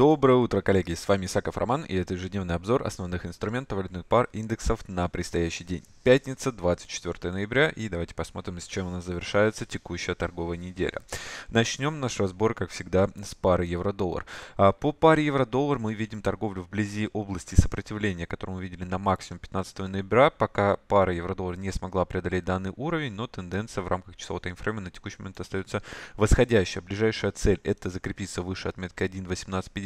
Доброе утро, коллеги! С вами Исаков Роман и это ежедневный обзор основных инструментов валютных пар индексов на предстоящий день. Пятница, 24 ноября и давайте посмотрим, с чем у нас завершается текущая торговая неделя. Начнем наш разбор, как всегда, с пары евро-доллар. А, по паре евро-доллар мы видим торговлю вблизи области сопротивления, которую мы видели на максимум 15 ноября, пока пара евро-доллар не смогла преодолеть данный уровень, но тенденция в рамках часового таймфрейма на текущий момент остается восходящая. Ближайшая цель это закрепиться выше отметки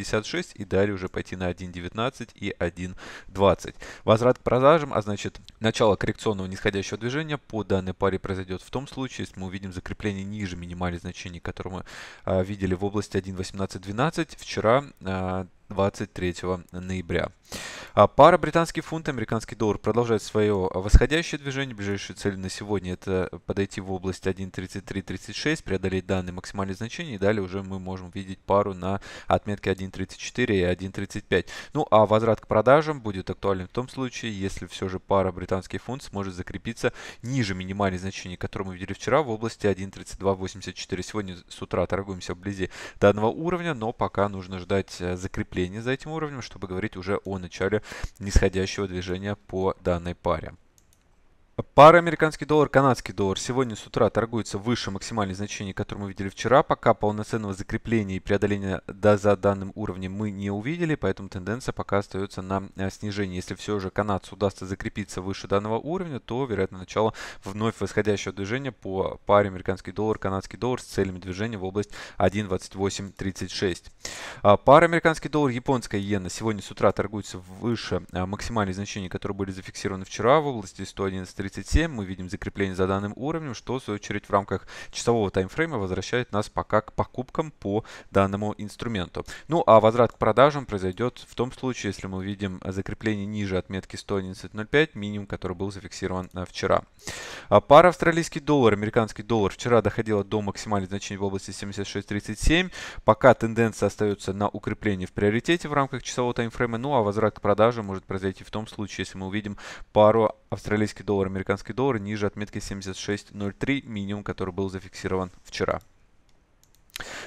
1.1856 и далее уже пойти на 1.19 и 1.20. Возврат к продажам, а значит начало коррекционного нисходящего движения по данной паре произойдет в том случае, если мы увидим закрепление ниже минимальных значений, которые мы а, видели в области 1.1812. Вчера а, 23 ноября. А пара британский фунт американский доллар продолжает свое восходящее движение. Ближайшая цель на сегодня это подойти в область 1.3336, преодолеть данные максимальные значения. И далее уже мы можем видеть пару на отметке 1.34 и 1.35. Ну а возврат к продажам будет актуален в том случае, если все же пара британский фунт сможет закрепиться ниже минимальных значений, которые мы видели вчера в области 1.3284. Сегодня с утра торгуемся вблизи данного уровня, но пока нужно ждать э, закрепления закрепление за этим уровнем, чтобы говорить уже о начале нисходящего движения по данной паре. Пара американский доллар, канадский доллар сегодня с утра торгуется выше максимальных значений, которые мы видели вчера. Пока полноценного закрепления и преодоления да, за данным уровнем мы не увидели, поэтому тенденция пока остается на э, снижении. Если все же канадцу удастся закрепиться выше данного уровня, то вероятно начало вновь восходящего движения по паре американский доллар, канадский доллар с целями движения в область 1.2836. А пара американский доллар, японская иена сегодня с утра торгуется выше э, максимальных значений, которые были зафиксированы вчера в области 111 37 мы видим закрепление за данным уровнем, что в свою очередь в рамках часового таймфрейма возвращает нас пока к покупкам по данному инструменту. Ну а возврат к продажам произойдет в том случае, если мы увидим закрепление ниже отметки 111.05, минимум, который был зафиксирован э, вчера. А пара австралийский доллар, американский доллар вчера доходила до максимальных значений в области 76.37. Пока тенденция остается на укрепление в приоритете в рамках часового таймфрейма. Ну а возврат к продажам может произойти в том случае, если мы увидим пару австралийский доллар, американский доллар ниже отметки 76.03, минимум, который был зафиксирован вчера.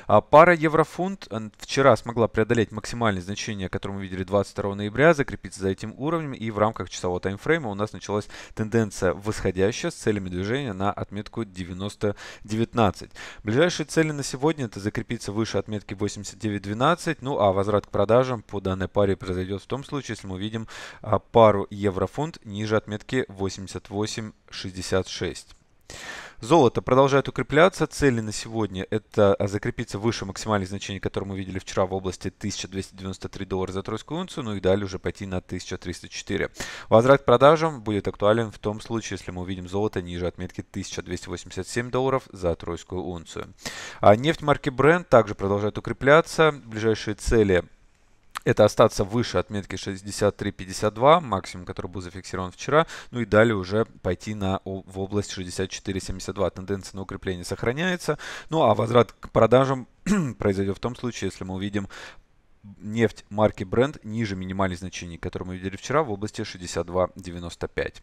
А пара еврофунт вчера смогла преодолеть максимальные значения, которые мы видели 22 ноября, закрепиться за этим уровнем. И в рамках часового таймфрейма у нас началась тенденция восходящая с целями движения на отметку 90.19. Ближайшие цели на сегодня это закрепиться выше отметки 89.12. Ну а возврат к продажам по данной паре произойдет в том случае, если мы увидим а, пару еврофунт ниже отметки 88.66. Золото продолжает укрепляться. Цели на сегодня это закрепиться выше максимальных значений, которые мы видели вчера в области 1293 доллара за тройскую унцию, ну и далее уже пойти на 1304. Возврат к продажам будет актуален в том случае, если мы увидим золото ниже отметки 1287 долларов за тройскую унцию. А нефть марки Brent также продолжает укрепляться. Ближайшие цели это остаться выше отметки 63.52, максимум, который был зафиксирован вчера, ну и далее уже пойти на, в область 64.72. Тенденция на укрепление сохраняется. Ну а возврат к продажам произойдет в том случае, если мы увидим нефть марки Brent ниже минимальных значений, которые мы видели вчера в области 62.95.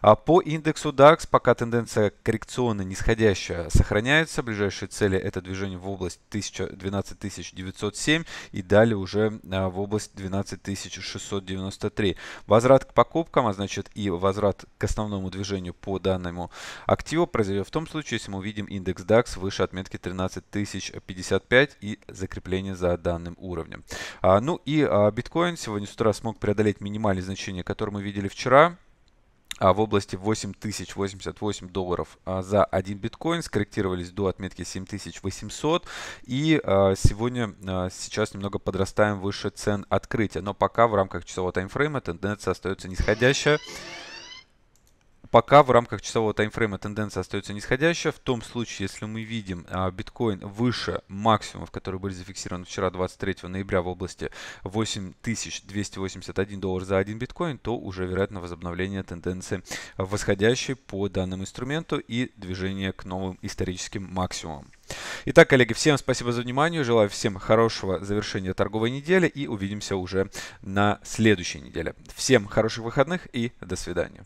А по индексу DAX пока тенденция коррекционно нисходящая сохраняется. Ближайшие цели это движение в область 12907 и далее уже а, в область 12693. Возврат к покупкам, а значит и возврат к основному движению по данному активу произойдет в том случае, если мы увидим индекс DAX выше отметки 13055 и закрепление за данным уровнем. А, ну и а, биткоин сегодня с утра смог преодолеть минимальные значения, которые мы видели вчера а в области 8088 долларов за один биткоин, скорректировались до отметки 7800 и сегодня сейчас немного подрастаем выше цен открытия, но пока в рамках часового таймфрейма тенденция остается нисходящая. Пока в рамках часового таймфрейма тенденция остается нисходящая. В том случае, если мы видим а, биткоин выше максимумов, которые были зафиксированы вчера 23 ноября в области 8281 доллар за один биткоин, то уже вероятно возобновление тенденции восходящей по данному инструменту и движение к новым историческим максимумам. Итак, коллеги, всем спасибо за внимание. Желаю всем хорошего завершения торговой недели и увидимся уже на следующей неделе. Всем хороших выходных и до свидания.